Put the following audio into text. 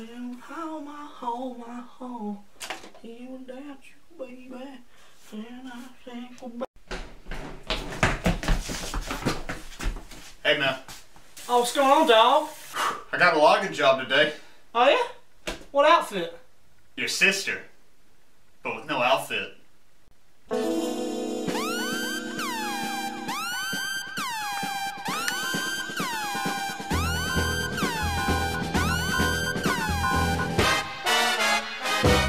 Even how my whole, my whole, even without you, baby, and I think goodbye. Hey man, Oh, what's going on, dog? I got a logging job today. Oh, yeah? What outfit? Your sister. Bye.